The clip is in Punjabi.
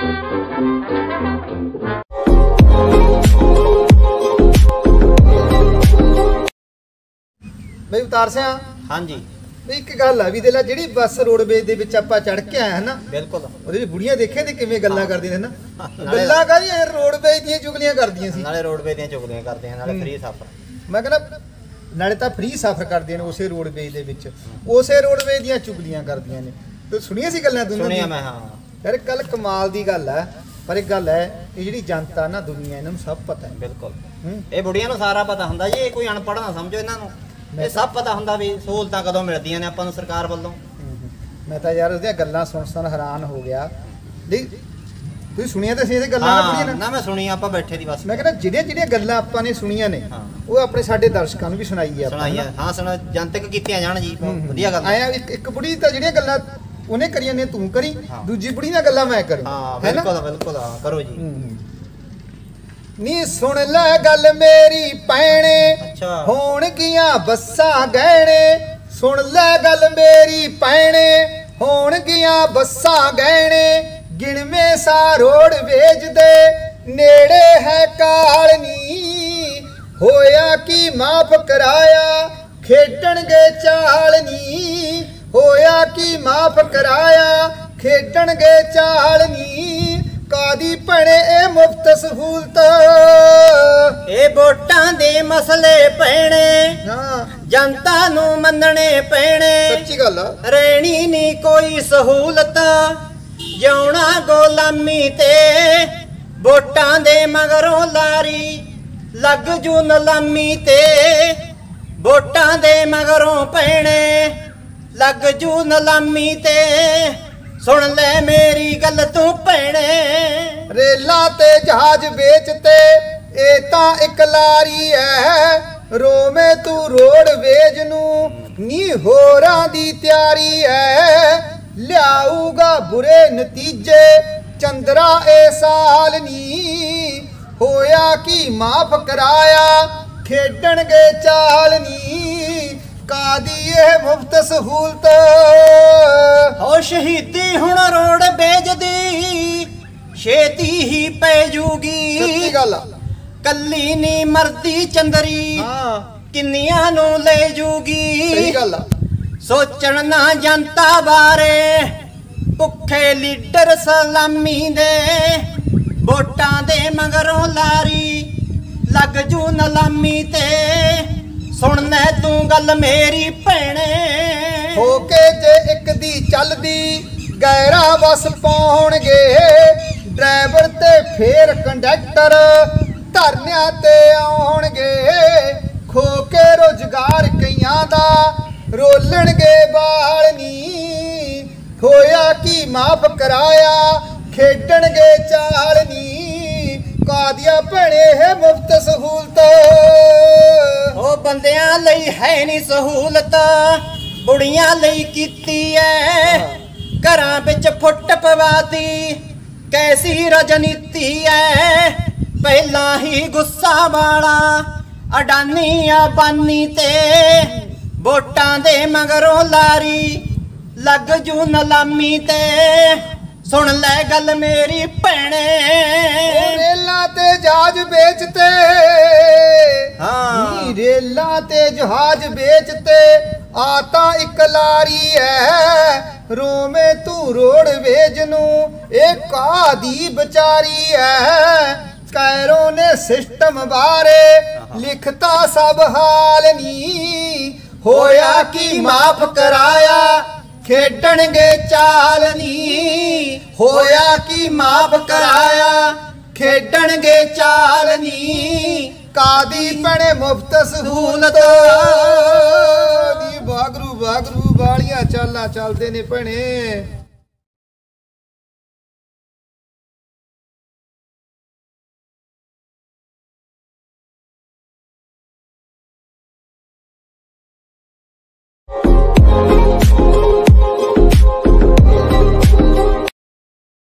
ਬਈ ਉਤਾਰ ਸਿਆ? ਹਾਂਜੀ। ਵੀ ਇੱਕ ਗੱਲ ਆ ਵੀ ਦੇ ਲੈ ਜਿਹੜੀ ਬੱਸ ਰੋਡਵੇਜ ਦੇ ਵਿੱਚ ਆਪਾਂ ਚੜ ਕੇ ਆਏ ਹਨਾ ਬਿਲਕੁਲ। ਉਹਦੇ ਵਿੱਚ ਬੁੜੀਆਂ ਦੇਖੇ ਤੇ ਕਿਵੇਂ ਗੱਲਾਂ ਕਰਦੀਆਂ ਨੇ ਨਾ? ਗੱਲਾਂ ਕਾਹਦੀਆਂ ਰੋਡਵੇਜ ਦੀਆਂ ਚੁਗਲੀਆਂ ਕਰਦੀਆਂ ਸੀ। ਨਾਲੇ ਰੋਡਵੇ ਦੀਆਂ ਚੁਗਲੀਆਂ ਕਰਦੇ ਆ ਨਾਲੇ। ਫ੍ਰੀ ਸਫਰ। ਮੈਂ ਕਹਿੰਦਾ ਨਾਲੇ ਤਾਂ ਫ੍ਰੀ ਸਫ਼ਰ ਕਰਦੀਆਂ ਨੇ ਉਸੇ ਰੋਡਵੇਜ ਦੇ ਵਿੱਚ। ਉਸੇ ਰੋਡਵੇਜ ਦੀਆਂ ਚੁਗਲੀਆਂ ਕਰਦੀਆਂ ਨੇ। ਤੇ ਸੁਣੀਆਂ ਸੀ ਗੱਲਾਂ ਦੋਨਾਂ ਸੁਣਿਆ? ਮੈਂ ਹਾਂ। ਯਾਰ ਕੱਲ ਕਮਾਲ ਦੀ ਗੱਲ ਹੈ ਪਰ ਇੱਕ ਗੱਲ ਹੈ ਇਹ ਜਿਹੜੀ ਜਨਤਾ ਨਾ ਦੁਨੀਆ ਇਹਨਾਂ ਨੂੰ ਸਭ ਪਤਾ ਹੈ ਬਿਲਕੁਲ ਹੂੰ ਇਹ ਬੁੜੀਆਂ ਨੂੰ ਸਾਰਾ ਪਤਾ ਹੁੰਦਾ ਜੀ ਇਹ ਕੋਈ ਅਨਪੜ੍ਹ ਨਾ ਸਮਝੋ ਇਹਨਾਂ ਨੂੰ ਇਹ ਸਭ ਪਤਾ ਹੁੰਦਾ ਵੀ ਸਹੂਲਤਾਂ ਕਦੋਂ ਮਿਲਦੀਆਂ ਨੇ ਆਪਾਂ ਨੂੰ ਸਰਕਾਰ ਵੱਲੋਂ ਹੂੰ। ਮੈਂ ਤਾਂ ਯਾਰ ਉਹਦੀਆਂ ਗੱਲਾਂ ਸੁਣ ਸੁਣ ਹੈਰਾਨ ਹੋ ਗਿਆ ਨਹੀਂ ਤੁਸੀਂ ਸੁਣੀਆਂ ਤਾਂ ਸੀ ਇਹਦੇ ਗੱਲਾਂ ਨਾ ਬੁੜੀਆਂ ਨੇ ਨਾ ਮੈਂ ਸੁਣੀ ਆਪਾਂ ਬੈਠੇ ਦੀ ਬਸ ਮੈਂ ਕਹਿੰਦਾ ਜਿਹੜੀਆਂ ਜਿਹੜੀਆਂ ਗੱਲਾਂ ਆਪਾਂ ਨੇ ਸੁਣੀਆਂ ਨੇ ਹਾਂ। ਉਹ ਆਪਣੇ ਸਾਡੇ ਦਰਸ਼ਕਾਂ ਨੂੰ ਵੀ ਸੁਣਾਈਏ ਆਪਾਂ ਸੁਣਾਈਆ। ਹਾਂ ਸੁਣਾ ਜਨਤਕ ਕੀਤੀਆਂ ਜਾਣ ਜੀ। ਵਧੀਆ ਗੱਲ ਹੈ। ਆਇਆ ਇੱਕ ਇੱਕ ਬੁੜੀ ਤਾਂ ਜਿਹੜੀਆਂ ਗੱਲਾਂ ਉਹਨੇ ਕਰੀਆਂ ਨੇ ਤੂੰ ਕਰੀ ਹਾਂ। ਦੂਜੀ ਬੁੜੀ ਨਾਲ ਗੱਲਾਂ ਮੈਂ ਕਰੀ। ਹਾਂ ਹੈ ਨਾ? ਬਿਲਕੁਲ ਬਿਲਕੁਲ ਹਾਂ ਕਰੋ ਜੀ। ਹੂੰ। ਨੀ ਸੁਣ ਲੈ ਗੱਲ ਮੇਰੀ ਭੈਣੇ ਅੱਛਾ। ਹੋਣਗੀਆਂ ਬੱਸਾਂ ਗਹਿਣੇ। ਸੁਣ ਲੈ ਗੱਲ ਮੇਰੀ ਭੈਣੇ ਹੋਣਗੀਆਂ ਬੱਸਾਂ ਗਹਿਣੇ। ਗਿਣਵੇਂ ਸਾ ਰੋਡ ਵੇਚਦੇ ਨੇੜੇ ਹੈ ਕਾਲਨੀ। ਹੋਇਆ ਕੀ ਮਾਫ ਕਰਾਇਆ ਖੇਡਣਗੇ ਚਾਲਨੀ। ਹੋਇਆ ਕੀ ਮਾਫ ਕਰਾਇਆ? ਖੇਡਣਗੇ ਚਾਲਨੀ ਕਾਦੀ ਭਣੇ ਇਹ ਮੁਫਤ ਸਹੂਲਤ? ਇਹ ਵੋਟਾਂ ਦੇ ਮਸਲੇ ਪੈਣੇ। ਹਾਂ। ਜਨਤਾ ਨੂੰ ਮੰਨਣੇ ਪੈਣੇ। ਸੱਚੀ ਗੱਲ ਆ। ਰਹਿਣੀ ਨਹੀਂ ਕੋਈ ਸਹੂਲਤ। ਜਿਉਣਾ ਗੁਲਾਮੀ ਤੇ। ਵੋਟਾਂ ਦੇ ਮਗਰੋਂ ਲਾਰੀ ਲੱਗ ਜੂ ਨਲਾਮੀ ਤੇ। ਵੋਟਾਂ ਦੇ ਮਗਰੋਂ ਪੈਣੇ। ਲੱਗ ਜੂ ਨਲਾਮੀ ਤੇ। ਸੁਣ ਲੈ ਮੇਰੀ ਗੱਲ ਤੂੰ ਭੈਣੇ। ਰੇਲਾਂ ਤੇ ਜਹਾਜ਼ ਵੇਚਤੇ, ਇਹ ਤਾਂ ਇੱਕ ਲਾਰੀ ਐ। ਰੋਵੇਂ ਤੂੰ ਰੋਡ ਵੇਜ ਨੂੰ ਨੀ ਹੋਰਾਂ ਦੀ ਤਿਆਰੀ ਐ। ਲਿਆਊਗਾ ਬੁਰੇ ਨਤੀਜੇ, ਚੰਦਰਾ ਇਹ ਸਾਲ ਨੀ। ਹੋਇਆ ਕੀ ਮਾਫ ਕਰਾਇਆ, ਖੇਡਣਗੇ ਚਾਲ ਨੀ। ਕਾਦੀ ਇਹ ਮੁਫਤ ਸਹੂਲਤ। ਹੋ ਸ਼ਹੀਦੀ ਹੁਣ ਰੋਡ ਵੇਚਦੀ ਛੇਤੀ ਹੀ ਪੈ ਜੂਗੀ। ਸੱਚੀ ਗੱਲ ਆ। ਕੱਲੀ ਨੀ ਮਰਦੀ ਚੰਦਰੀ ਹਾਂ। ਕਿੰਨੀਆਂ ਨੂੰ ਲੈ ਸਹੀ ਜੂਗੀ ਗੱਲ ਆ। ਸੋਚਣ ਨਾ ਜਨਤਾ ਬਾਰੇ ਭੁੱਖੇ ਲੀਡਰ ਸਲਾਮੀ ਦੇ ਵੋਟਾਂ ਦੇ ਮਗਰੋਂ ਲਾਰੀ ਲੱਗ ਜੂ ਨਲਾਮੀ ਤੇ। ਸੁਣ ਗੱਲ ਮੇਰੀ ਭੈਣੇ। ਹੋ ਕੇ ਜੇ ਇੱਕ ਦੀ ਚੱਲਦੀ ਗੈਰਾ ਬਸ ਪਾਉਣਗੇ। ਡਰਾਈਵਰ ਤੇ ਫੇਰ ਕੰਡਕਟਰ ਧਰਨਿਆਂ ਤੇ ਆਉਣਗੇ। ਖੋ ਕੇ ਰੋਜ਼ਗਾਰ ਕਈਆਂ ਦਾ ਰੋਲਣਗੇ ਬਾਲਨੀ ਹੋਇਆ ਕੀ ਮਾਫ ਕਰਾਇਆ, ਖੇਡਣਗੇ ਚਾਲਨੀ ਕਾਦੀਆਂ ਭਣੇ ਹੈ ਮੁਫਤ ਸਹੂਲਤ। ਉਹ ਬੰਦਿਆਂ ਲਈ ਹੈ ਨਹੀਂ ਸਹੂਲਤ ਬੁੜੀਆਂ ਲਈ ਕੀਤੀ ਐ। ਘਰਾਂ ਵਿੱਚ ਫੁੱਟ ਪਵਾਤੀ ਕੈਸੀ ਰਜਨੀਤੀ ਐ। ਪਹਿਲਾਂ ਹੀ ਗੁੱਸਾ ਵਾਲਾ ਅਡਾਨੀ ਬਾਨੀ ਤੇ। ਵੋਟਾਂ ਦੇ ਮਗਰੋਂ ਲਾਰੀ ਲੱਗ ਜੂ ਨਲਾਮੀ ਤੇ। ਸੁਣ ਲੈ ਗੱਲ ਮੇਰੀ ਭੈਣੇ। ਰੇਲਾਂ ਤੇ ਜਹਾਜ਼ ਵੇਚਤੇ। ਹਾਂ। ਨੀ ਰੇਲਾਂ ਤੇ ਜਹਾਜ਼ ਵੇਚਤੇ। ਆ ਤਾਂ ਇੱਕ ਲਾਰੀ ਐ ਰੋਵੇਂ ਤੂੰ ਰੋਡ ਵੇਜ ਨੂੰ ਇਹ ਕਾਦੀ ਵਿਚਾਰੀ ਐ ਕੈਰੋ ਨੇ ਸਿਸਟਮ ਬਾਰੇ ਲਿਖਤਾ ਸਭ ਹਾਲ ਨੀ। ਹੋਇਆ ਕੀ ਮਾਫ ਕਰਾਇਆ ਖੇਡਣਗੇ ਚਾਲ ਚਾਲਨੀ ਹੋਇਆ ਕੀ ਮਾਫ ਕਰਾਇਆ? ਖੇਡਣਗੇ ਚਾਲਨੀ ਕਾਦੀ ਪਣੇ ਮੁਫਤ ਸਹੂਲਤ? ਦੀ ਬਾਗਰੂ ਬਾਗਰੂ ਵਾਲੀਆਂ ਚਾਲਾਂ ਚੱਲਦੇ ਨੇ ਭਣੇ।